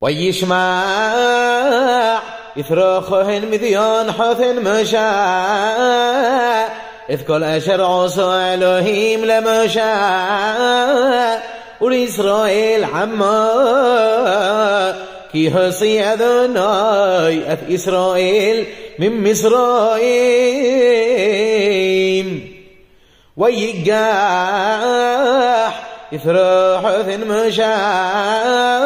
ويشمع يثرخهن مذيان حثن مشاء إذ كل أشر عصى إلهيم لمشاء ولإسرائيل عما كي هسي أذناي أث إسرائيل من مصرائيم. ويقاح يفرح ذن مشاء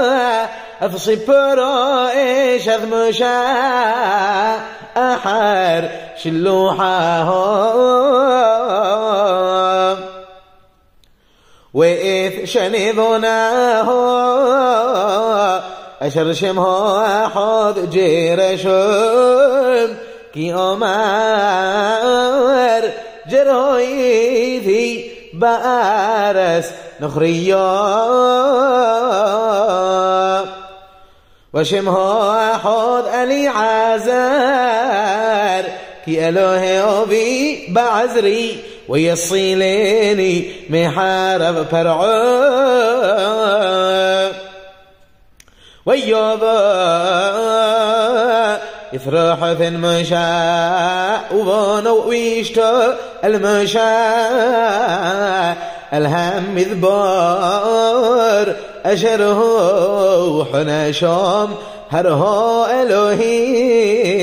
أفصبرا إيش أذ مشاء أحر شلوحه. وإذ شنذناه أشر شمه أحد جيرشم كي أمر جرويثي بأرس نخريا. وشمه أحد ألي عزار كي ألوه أبي بعزري ويصيليني محارب فرعون. ويابا يفرح في المشاء وبانو ويشتا المشاء الهم ذبار أشره حنا شام هرها إلهيم.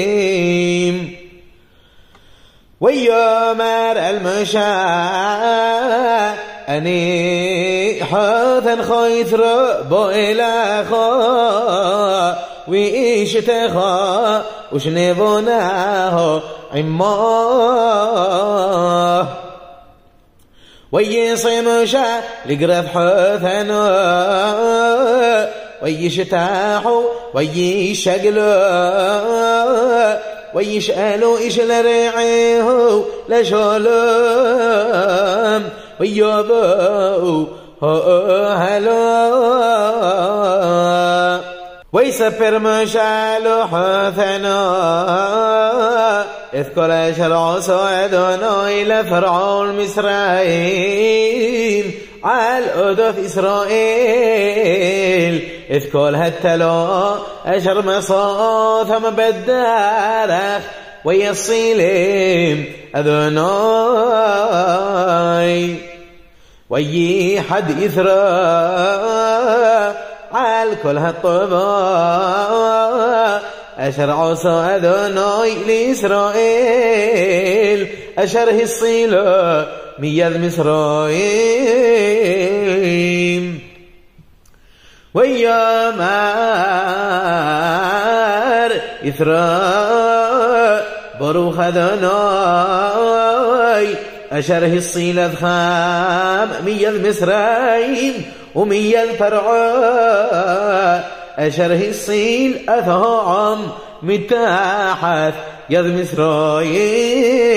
ويامر المشاء أني حاثا خيثر بو إلخا وإيشتخا وشنبناه عماه. ويصمشا لقرف حثنا ويشتاحوا ويشقلوا ويسألوا إيش لرعيه لشلم. ويابوا هلا ويسفر مشعل حثنا إذ كل شرع سعدنا إلى فرعون مصرين على أدف إسرائيل إذ كل هالتلو أشر مصاث مبدارخ ويصيلم أذناي ويي حد إثرا على كل هالطبا أشر عصا أذناي لإسرائيل أشره الصيلة مياد مصرائيل. ويا مار إثراء بروخ ذناي أشره الصيلة خام مية المصرين ومية الفرعاء أشره الصيل أثام متاحت يد مصرين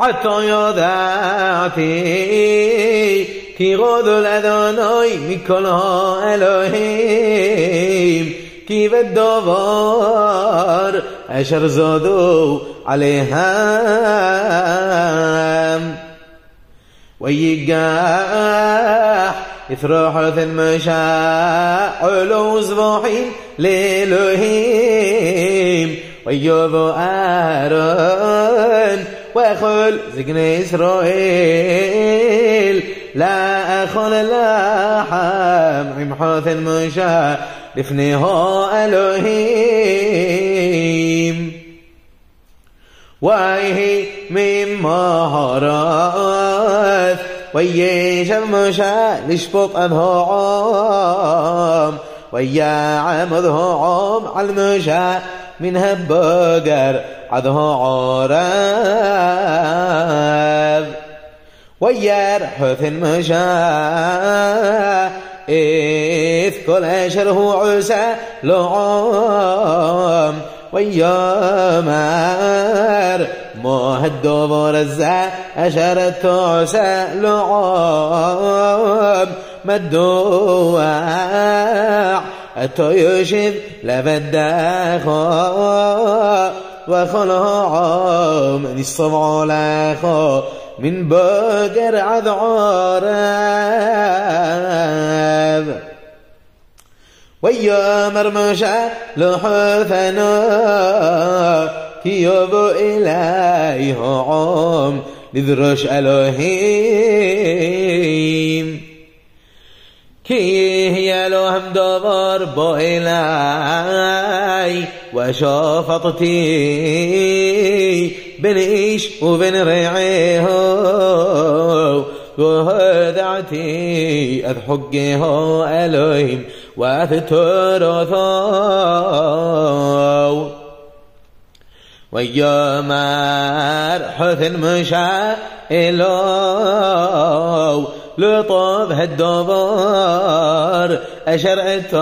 عطا يدعتي كي غد الأذاني مكلها إلهيم. كي بالدوار أشر زادو عليها. ويقاح يفرح في المشاء علو صباحين لإلهيم ويوبو آرون وأخل زقن إسرائيل لا أخل اللحم عمحوث المشاء لفنيها ألوهيم وإيه من مهارات ويش المشاء لشبط أنهعام ويا عمدهعام على المشاء من هبقر عدها عرب ويار حث المشاء إذ كل أشره عسى لعام. ويامر مهد أشرت عسى لعام مدوع. التيشد لبداخا وخلها عام الصبع لاخا من بقر عذعارب. ويامر موشى لحوثنا كي يبو إليه عام لذرش ألوهيم كي هي لهم دبر بو إلي وشافطتي بنيش وبن رعيه وهدعتي أذحقه ألوهيم وأثترثو ويوم حثن مشى إلو لطب هالدبر أشرعت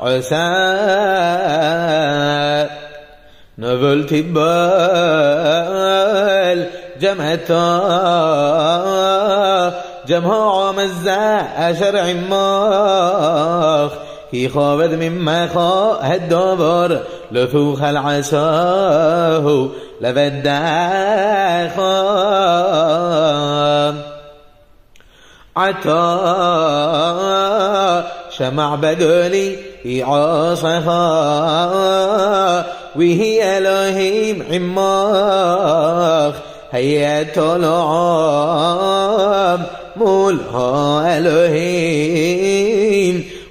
عسى نبل تبال جمعت جمع مزع أشرع ماخ كي خابد مما خا هالدبر لثوخ العساه لبدا خام عطا شمع بدولي عاصها وهي إلهيم عماخ هيا طلعام مولها إلهيم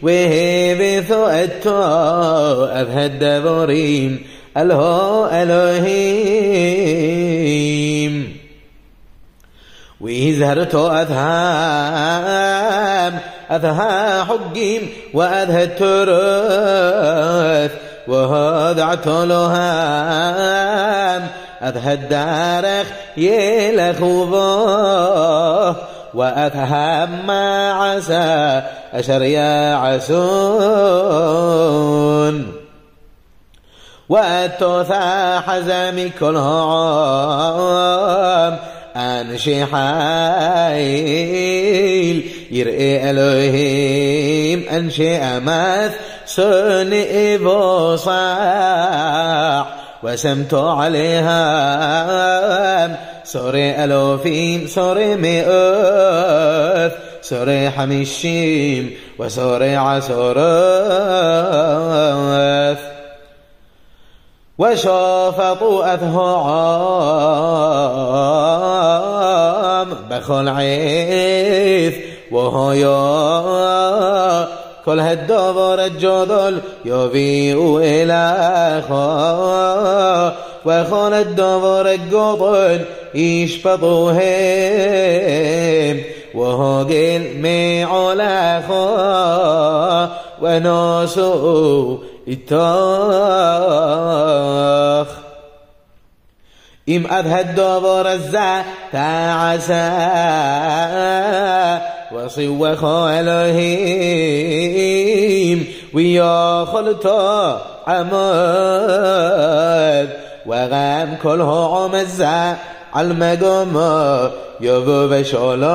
وهي أفهد دبريم الهو إلهيم. ويزهرت أذهام أذها حقيم وأذها الترث وهذا عتلهام أذها الدارخ يلخوضه وأفهم ما عسى אשר יעשון. ואתה תחזה מכל העם אנשי חיל יראי אלהים אנשי אמת שנאי בצע ושמת עלהם שרי אלפים שרי מאות سوري حميشيم وسوري عسورات وشافطوا أثهعام بخل عيث وهو كل هالدبر الجدل يبيء إلى خا وخان الدبر القطل يشفطوهم وهاقل على خا وناسو التاخ إم أذهب الدبر الزع تعسى وصوخ إلهيم ويا خلطا عماد وغم كله عمزع المقام يبو بشولام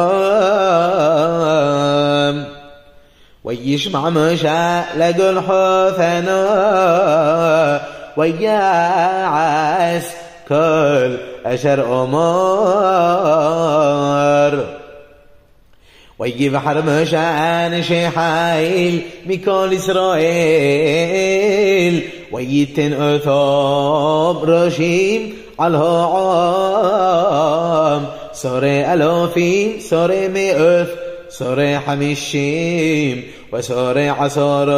ويشمع مشاء لقل حثنا ويعس كل أشر أمار. ويجي بحر مشان شحايل مكل إسرائيل. ויתן אתם ראשים על העם שרי אלפים שרי מאות שרי חמשים ושרי עשרת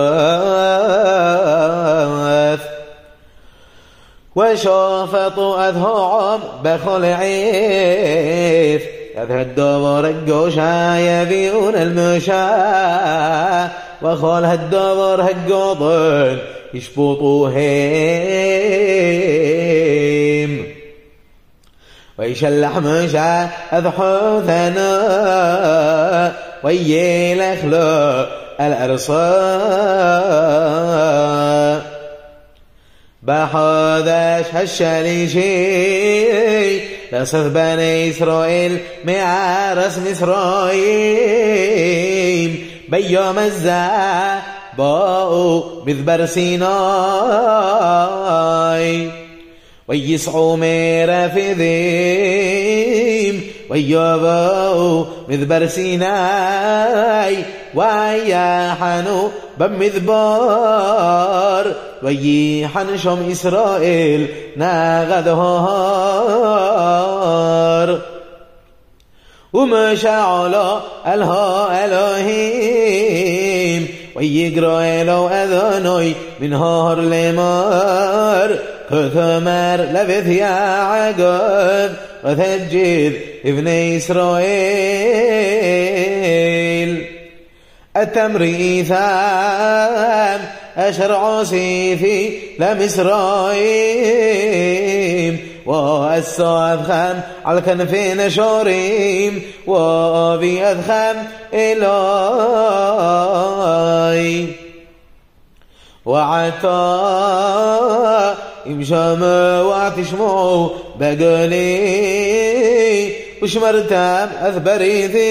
ושפטו את העם בכל עת את הדבר הקשה יביאון אל משה وخال هالدبر هالقطن يشبطوهم ويشلح مشا أذحوثنا ويلخلو الأرصاد. بحاذش هالشليشي لصف بني إسرائيل מארץ מצרים ביום הזה באו מדבר סיני ויסעו מרפידים ויבאו מדבר סיני ויחנו במדבר. ויחן שם ישראל ناغدهار. وما شعل ألها إلهيم. ويقرأ إلو أذنوي من هار لمار. كثمر لبث يعقوب وثجد ابن إسرائيل. التمريثان أشرع سيفي لمسرائيم والصادخان على كنفين شوريم وأبي أدخان إلهي. وعطا إمشام وعتشمو بقلي وشمرتام أثبريثي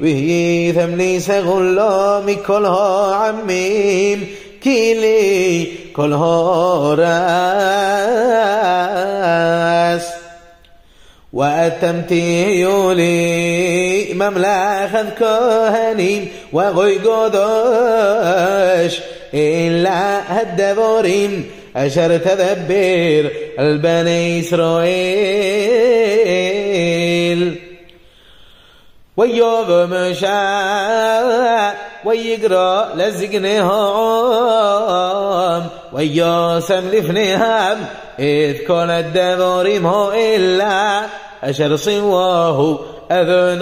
وهي ثمني سغلا مكلها عميم كيلي كلها راس. وأتمتي يولي مملكة كهنين وغي قداش إلا الدبورين أشر تدبير البني إسرائيل. ويوب مشاء ويقرأ لزقنهم. وياسم لفنهم إذ كل الدبوريم هو إلا أشر صواه أذناي.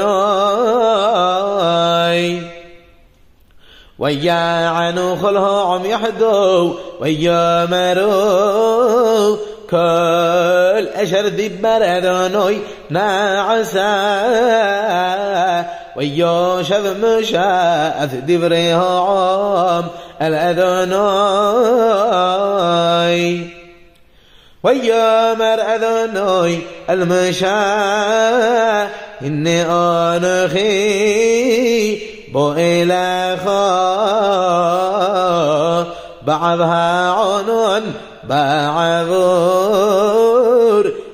ويا عنو خلهم يحدو ويا مرو كل أشر دبر أذنوي ناعسا ويا شذ مشاء دبرهم الأذنوي. ويا مر أذنوي المشاء إني أنا بو إلخا بعضها عنون بعذور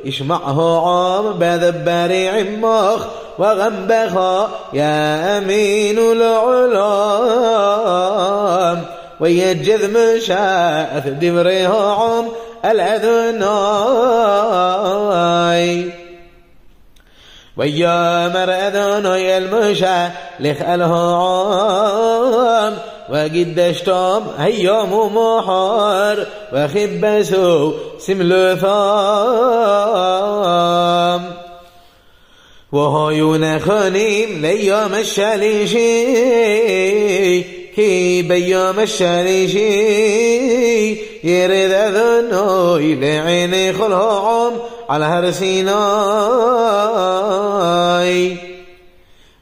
يشمعه عام بذبري عمخ وغنبخا يا أمين العلام ويجذ مشاء دبريها عام الأذناي ويا مرأذناي المشاء لخأله عام وقدشتم أيام محار وخبسوا سملثام وهايون خنيم ليام الشليشي بيام الشليشي يرد ذنوي لعيني خلهم على هر سيناي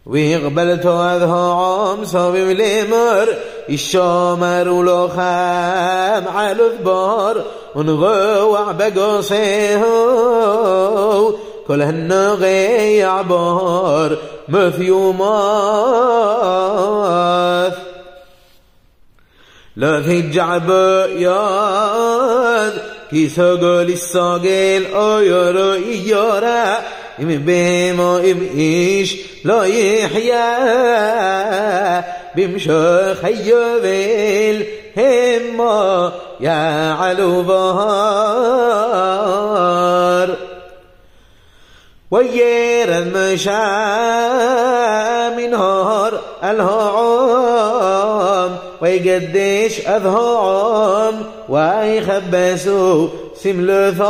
ويقبلت أذهام صابم لمر الشامر ولخام على البار ونغوع بقصيه كل هالنغي مثيومات لا في ياد كي ساقل الساقل آيارا إيارا إم بما إم إيش لا يحيا. بمشاخ يبيل هما يا علو بهار. وير المشا من هار الهعام ويقدش أذهعام ويخبسوا سملثام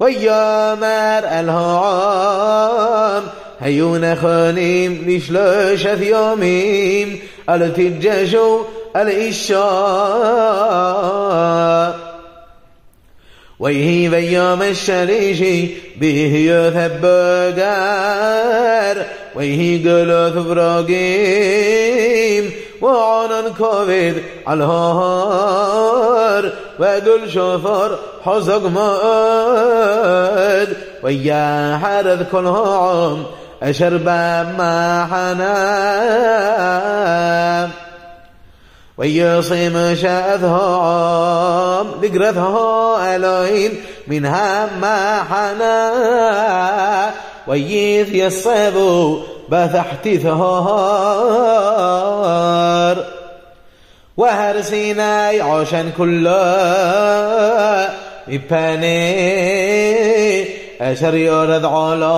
ويامر الهعام هيون خانيم لشلاشة يوميم التججوا الإشاء ويهي بيام الشريشي به يثبقار ويهي قلوث براقيم وعنن كوفيد على الهار وقل شوفر حزق مؤد ويا حرد كلهم أشرب ما حنا ويصيم شاذها عام لقرتها ألوين منها ما حنا ويث يصيبوا بثحت ثهار وهر سيناي عشان كله مباني أشر يرد على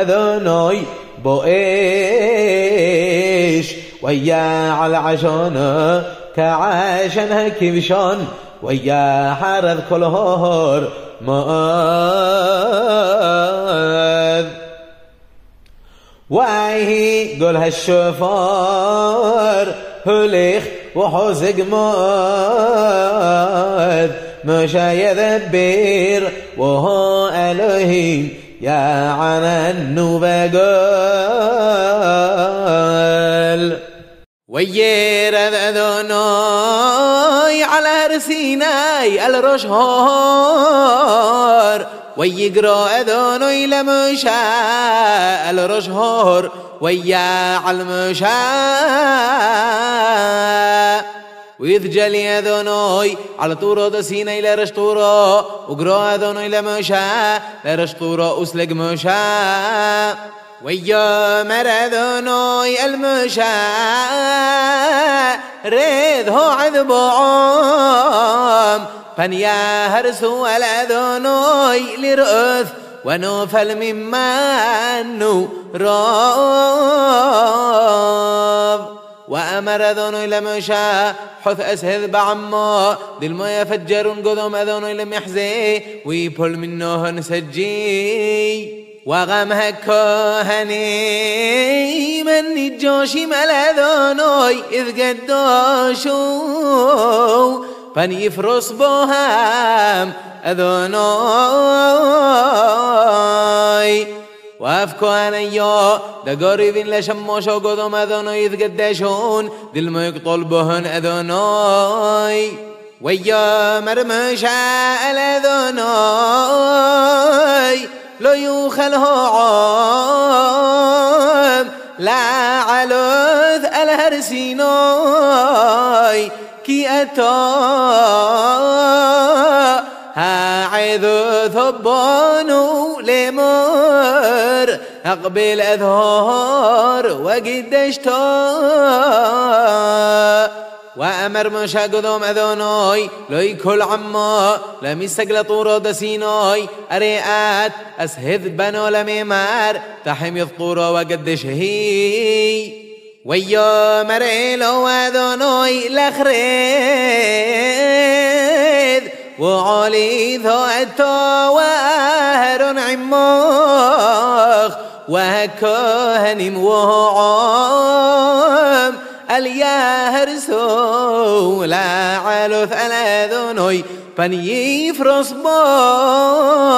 أذني بؤيش ويا على عشان كعشان كبشان ويا حرد كل هور مآذ وعيه قول هالشفار هليخ وحوزق مآذ مشى يذبير وهو ألهي يا عنن بقال وير ذنوي على رسيناي الرشهور ويقرا أذنوي لمشاء الرشهور ويا على المشاء ويذجلي أذنوي على طورو دسينا إلى رشطورو وقرا أذنوي لمشاء لرشطورو أسلق مشاء. ويا مرذنوي المشاء ريذه عذب عام فنيا هرسو الأذنوي لرؤث ونوفل مما نراب وأمر أذون إلى مشاء حث أسهذ بعمو. دل ما يفجرون قدوم أذون إلى محزي ويبول منه نسجي. وغمها كهني من الجوشي ملاذونوي إذ قدوشو فن يفرس بوهام أذونوي. وافكو أنيو دا قريبين لشموشو قدوم أذونوي إذ قدشون دل ما يقتل بهن ويا مرمشا الأذونوي يوخله عام. لا علوث الهرسينوي كي أتا عذو ثبانو لمر. أقبل أظهر وقدشتا. وأمر مشا قدوم أذونوي لوي كل عما لم يستقل طورو دسينوي أريئات أسهذ بنو لميمار تحم يذطورو وقدش هي ويا مريلو أذونوي لخريذ وعلي ذوأتو وأهر عموخ وهكهنم وعام اليهرسو لا على ذنوي فنيفرص بام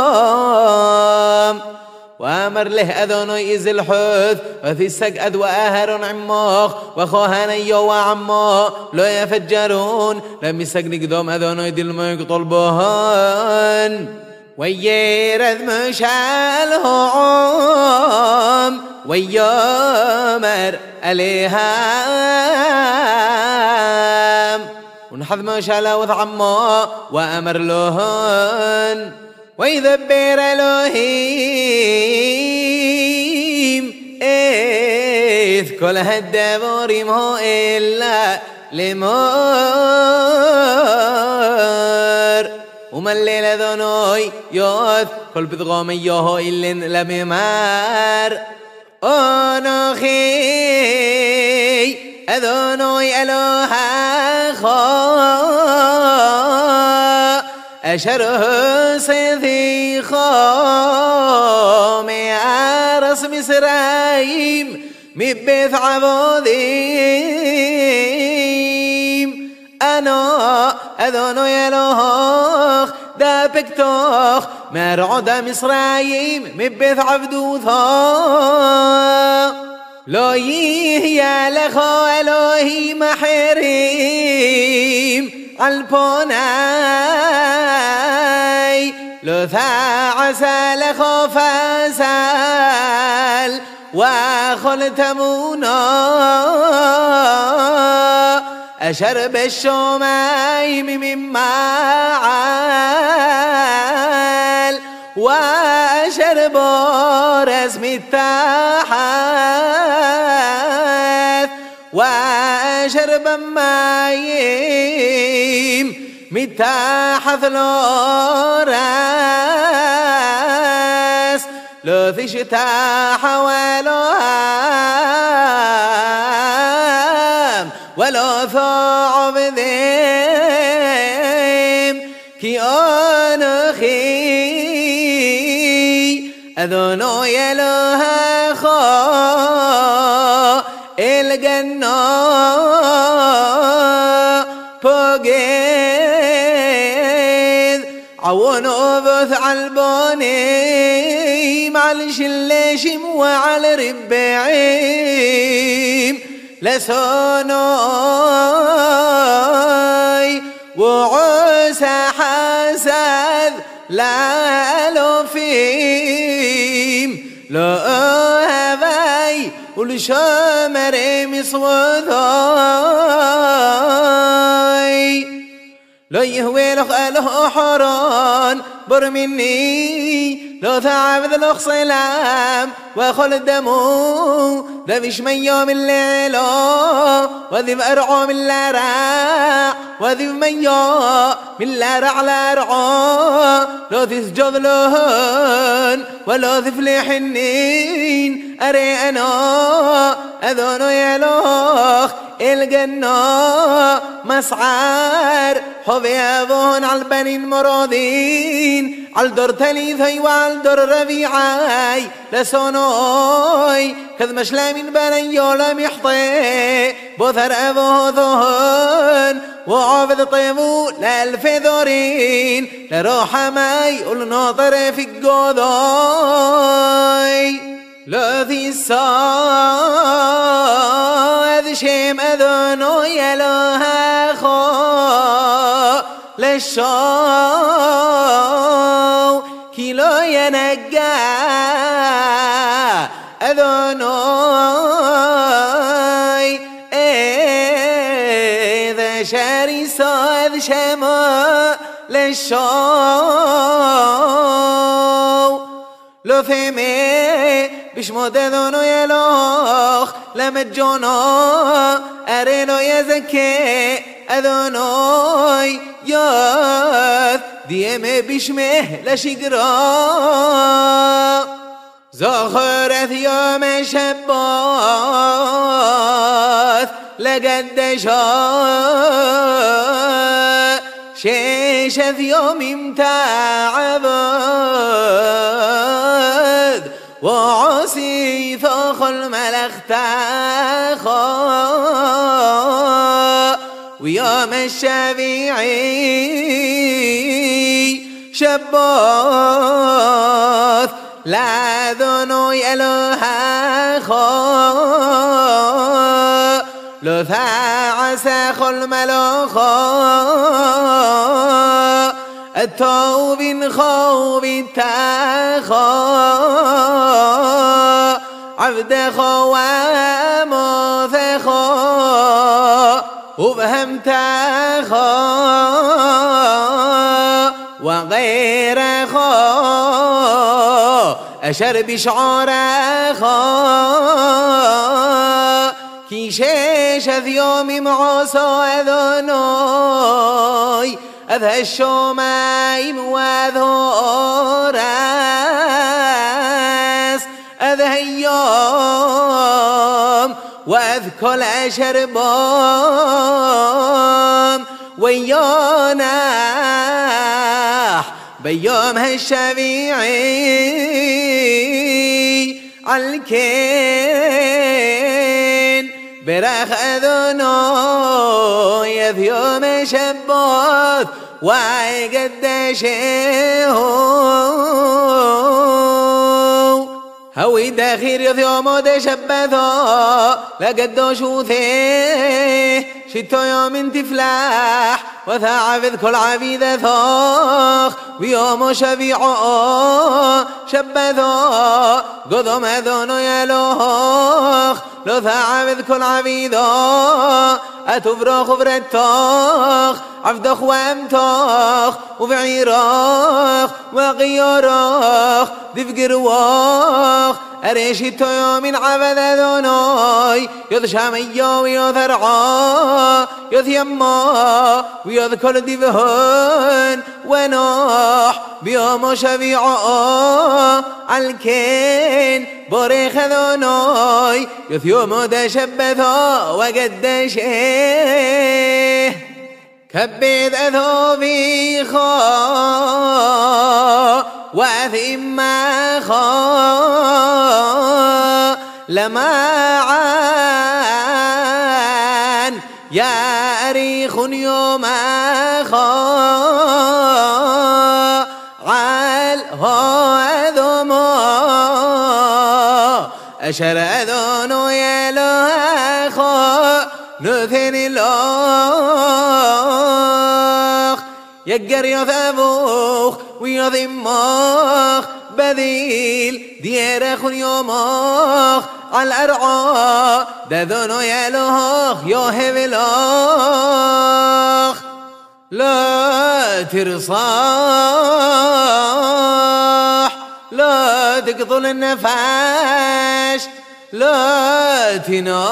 وامر له اذنوي از الحث وفي السقد واهر عماخ وخوهني وعما لا يفجرون لم يسقني قدوم اذنوي دل ما يقتل بهن ويرذ مشاله عام ويامر عليها ونحذ مشاله وثعما وأمر لهن ويذبر الهيم إذ كل هالدبور مو إلا لمر. وما الليلة ذنوي يوث كل بضغام يوهو إلن لممار أنخي أذنوي ألوها خا أشره سيثي خام عرس مسرايم مبث عبوديم أنا أذن يلوخ دابكتوخ مرعد مصرايم مبث عبدوثا لو يهيا لخو ألوهي محريم ألبوناي. لو ثاعس لخو فسال وخل تمونا أشرب الشومايم من معال وأشرب رسم التحاث وأشرب مايم متاحث لوراس لو ثشتاح ولوهام أنخي أذنو يلوها خو الجنة بوجيد عونو بث عالبوني مع الشلاشم وعلى ربعيم لسونوي حسد لا لو فيم لا هذاي والشمر مصوذاي لا يهوي لخ أله حران؟ بر مني لو ثعب ذلخ صلام وخل الدمو ذبش من يوم الليل وذب أرعو من الأرع وذب من يوم من الأرع الأرعو لو تسجد لهن ولو تفلح النين أري أنا أذون يلوخ الجنة مسعر. حبيبون على البني المراضين على الدر تليثي وعلى الدر ربيعي. لسونوي كذ مشلامين بني يولا محطي بثر أبوه ذهن وعبد طيبو لألف ذورين. لروح ماي والناطر في القضاي الذي صاد شيم أذنو يلوها خو للشو كيلو ينقى أذنوي إذا شاري صاد شمو للشو لو چشما ددانای یلوخ لم جانا ارنای زکه ادانای یاد. دیم بیشمه لشگرا زاخرت یام شبات لقد شاء شیشت یامیم تعبات وعسي ثخ الملخ ويوم الشفيعي شباث لا ذنو يلوها خا. لثاع ساخ الملوخا التوب خوب تاخا عبد خوام ثخا وبهم تاخا وغير خا أشر بشعار خا كي شيش أذى الشومايم وذوراس. أذى يوم وأذكل أشر بام ويوناح بيوم هالشفيعي. عالكين برخ أذنو يذيوم شبوث قدشه هوي داخير يذيوم دشبثو لقدو شوثيه شتو يوم تفلاح وثاعبد كل عبيد ثوخ ويوم شبيعو شبثو قدم ذون يلوخ لو ثاعبد كل عبيد أتفرخ فرتوخ عفدخ وامتوخ وفعيرخ وغيرخ دفقر واخ أريشتو يوم عبد ذونوي يذ شاميو ويذ رعا يذ يما ويذ كل دفهن ونوح بيوم شبيعو الكين بوريخ ذونوي يذ يوم دشبثو وقدشه كبد أثوبي خا وأثم خا. لما عان يا أريخ يوم خا. أشر أذون يلو خا نثن الله يقر يثبوخ ويضمخ بذيل ديرخ يومخ على الأرعى دذون يلوخ يوهب الأخ لا ترصاح لا تقتل النفاش لا تناف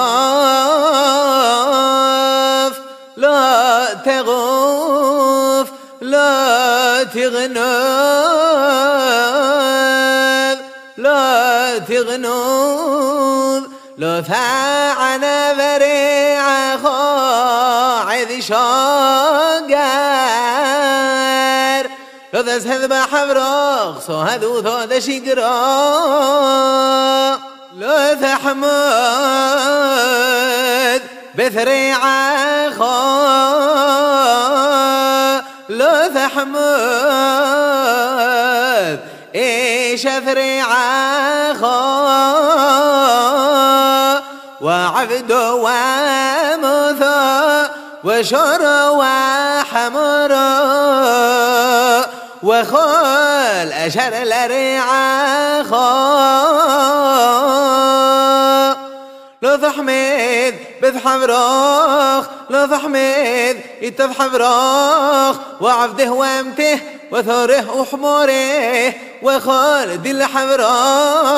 لا تغوف لا تغنوب لا تغنوب لو ثاعنا بريع خاعذ شاقر لو ذا سهذ حبرق صو هذو ثو شقرا لا تحمد بثريع خا لا تحمد إيش ثريع خا وعبد ومثا وشر وحمر. وخال أشر لريعة خا لو حميد بذ حمراخ لو حميد يتذ حمراخ وعبده وأمته وثوره وحموره وخالد الحمراخ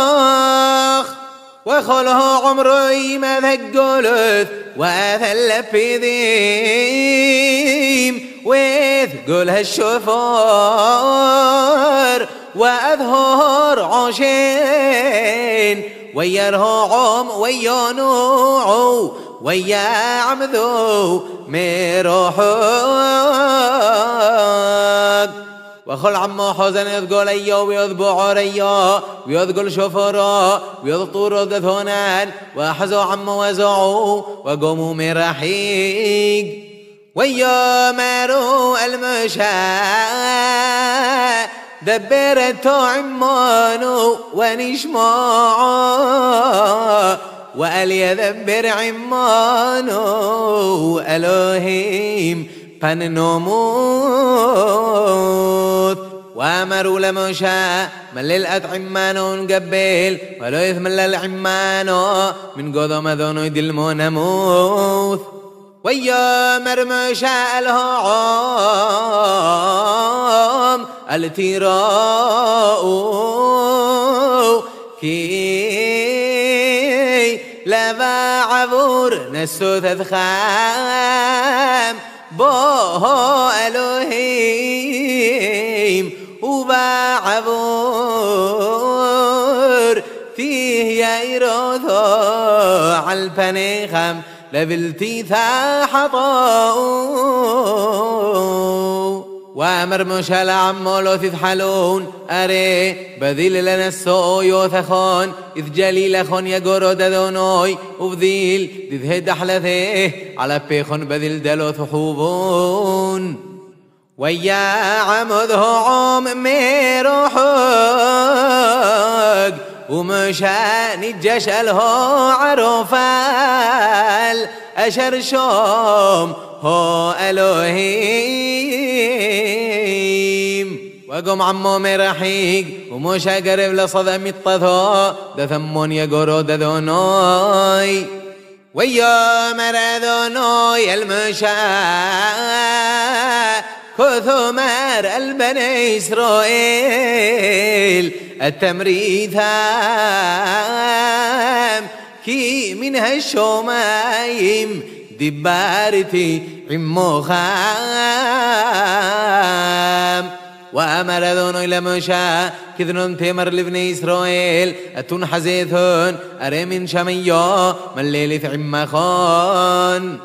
وخله عمري ما ذقلت وأثل بذيم ويثقل هالشفار وأظهر عشين ويره عم ويا نوعو ويا عمذو مروحك وخل عمو حزن يذقل أيو ويذبع عريا ويذقل شفرا ويذطور ذثونان وحزو عمو وزعو وقوموا مرحيق ويا مارو المشاء دبرت عمانو ونشمع وقال يدبر عمانو ألوهيم. فنموت وامروا لموشى من للأطعمان قبل ولو يثمل العمان من قضم ذنو يدلمو نموت. ويا مرمشى الهعام التراء. كي لبا عبور نسو تذخام بوه ألوهيم وبعبور فيه يا إيروثو عالبنيخم لبلتي ثا حطاو وامر مشال عمولو تثحلون أري بذيل لنا السو يوثخون إذ جليل خون يقرو دذونوي. وبذيل دذهد أحلثيه على بيخون بذيل دلو ثحوبون ويا عمده عوم ميروحق ومشان الجشل هو عرفال. أشر شوم هو ألوهيم وقم عمو مرحيق وموش قرب لصدم الطثو دثمون يقرو دذونوي ويا مرذونوي المشاء كثمر البني إسرائيل التمريث كي من هالشومايم دبارتي عمو خام. وأمر ذون إلى مشا كذنون تمر لبني إسرائيل. أتون حزيثون أري من شميو من ليلة عم خان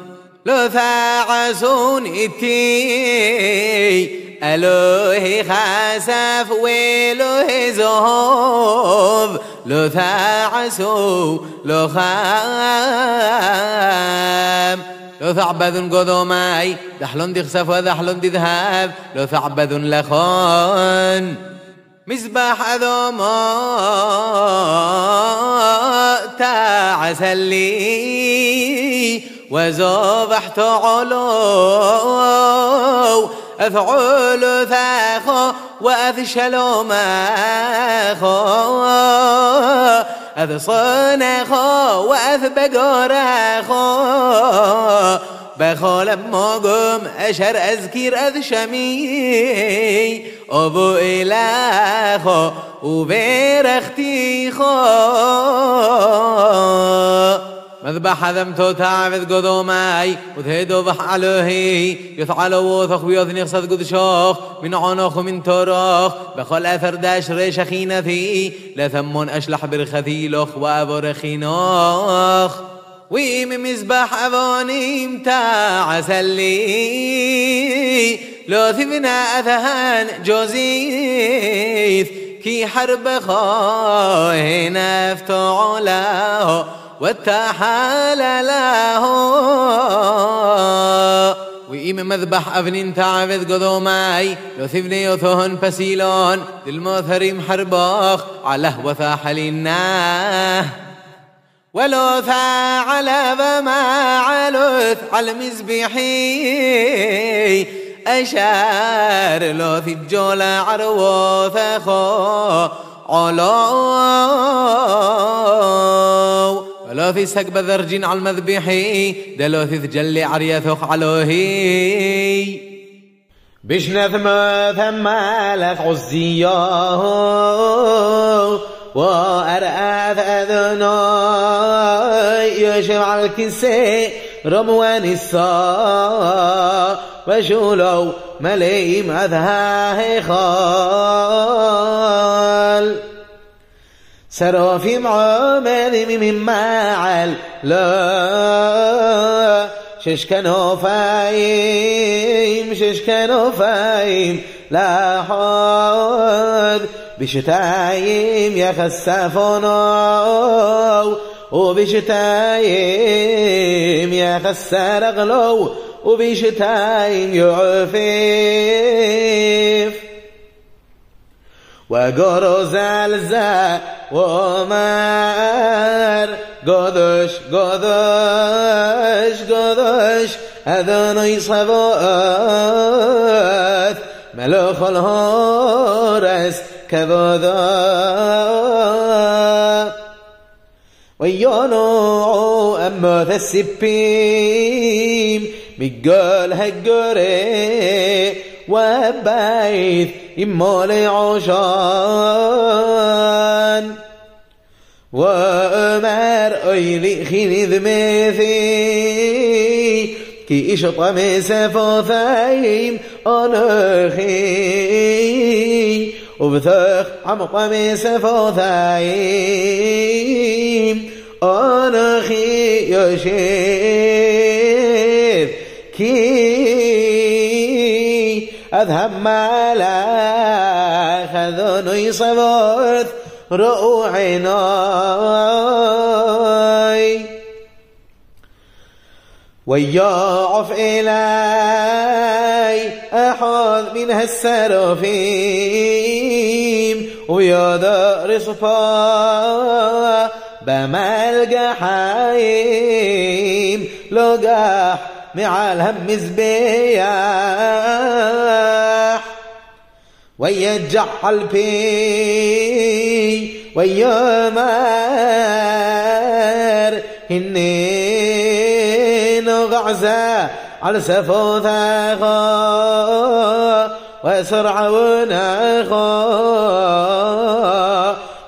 لو ثاعسون إتي ألوه خسف وإلوه زهوب. لو ثاعسو لو خام. دحلون دي خسف وذحلون دي ذهب لو لخون. مصباح أذوما تعسلي وزوبحت علو. أفعل ثاخو وأذشلو ماخو أذ صنخو وأذ بقرخو بخول موقم أشهر أذكير أذ شمي أبو إلهو وبيرختي خو. مذبح ذمتو تعبد قدوماي وثيدو ضح علوهي. يثعلو وثخ ويثني قصد قد شوخ من عنوخ ومن تروخ بخل أثر داش ريش خينثي لثمون أشلح برخثي لخ وأبو رخينوخ. ويم مزبح أبونيم تعسلي لو ثبنا أثهان جوزيث كي حرب خاهي نفتو له والتحال له وإيم مذبح أفنين تعبد قدوماي لو ثبني يثهن بسيلون للموثريم حرباخ على وثا حليناه ولو على بما علوث على مزبحي أشار لو في الجولة عروث أخو علو ولو في سقب ذرجين على المذبحي دلو في تجلي عريثخ علوهي بشنث ما ثم لك عزياه وأرأث أذناي يشمع الكسي רם ונשא ושוליו מלאים את ההיכל. שרפים עמדים ממעל לו שש כנפים שש כנפים לאחד בשתים יכסה פניו وبشتايم يخسر غلو وبشتايم يعفيف. وگارازلزه ومر گادش گادش گادش ادانای سوات ملاخال ها رست كبادا ويانو أما تسبيم مقال هقري وبايث إمالي عشان. وأمر أيلي خذ مثي كي إشطم سفوثيم أنخي. وبثخ عمطم سفوثيم أنخي يشيد كي أذهب ما لا خذوني صبوث رؤعناي ويعف إلي أحد من هالسرافيم ويا صفا بملقى حي عظيم لقاح مع الهم مزبيح ويجع البي ويا مار هنين غعزة على سفو ثاغا وسرع وناغا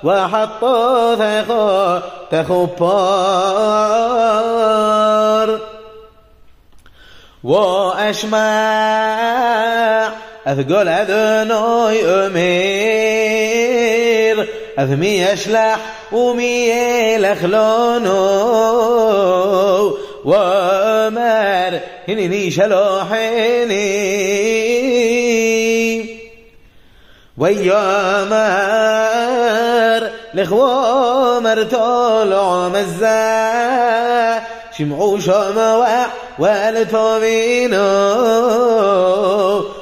وحطوا ثاغا تخبار وأشمع. أثقل أذنوي أمير. أثمي أشلح ومي لخلونو وأمر هنني شلوحيني ويا مر لخوا مرتول عمزة. شمعوا شموع والتوبينو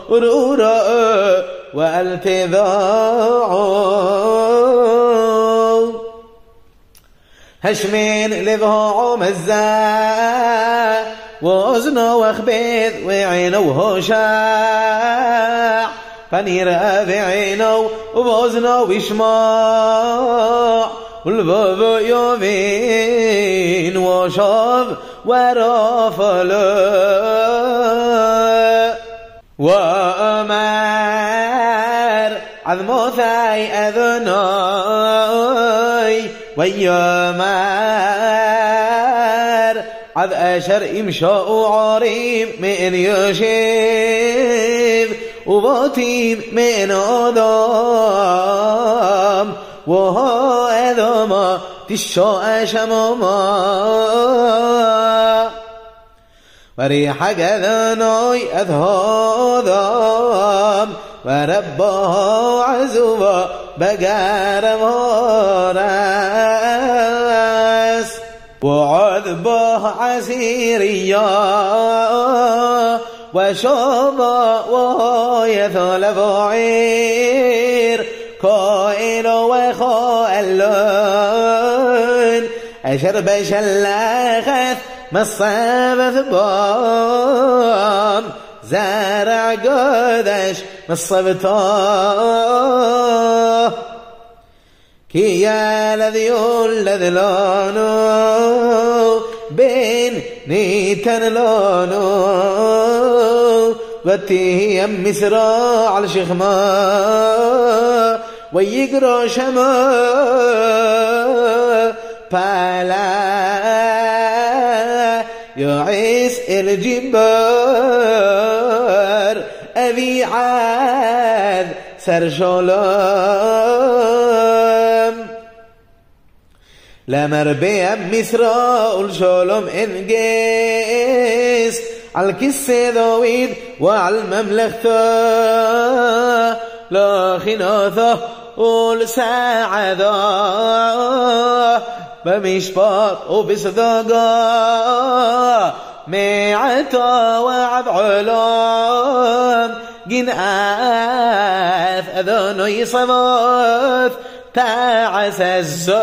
ورورا والتذاعو هشمين لذهو مزا وأذنه وخبيث وعينه هشاع فنيرى بعينه وبأذنه ويشمع والباب يومين وشاف ورافل. وأمر عظمو ثاي أذناي. ويأمر عذ أشر إمشاء عريم من يشيب وباطين من آدم. وها أذما تشاء شماما وريح قذنوي أذهاذم وربها عزوبا بقار مورس. وعذبه عسيريا. وشوبا وهو يثلب عير أشرب شلاخت مصاب ثبام زارع قدش مصبته. كي يا الذي لذلانو بين نيتن لانو وتيه يم مسراع على شخما ويقرأ شما فلا يعيس الجبار أبي عاد سرشولم لمربي مسراء الشولم انجيس على الكس ذويد وعلى المملكة لا خناثة والساعدة بمشفاط وبصدقة. ميعتا وعب علام. جنآث أذن يصمت. تعس الزاد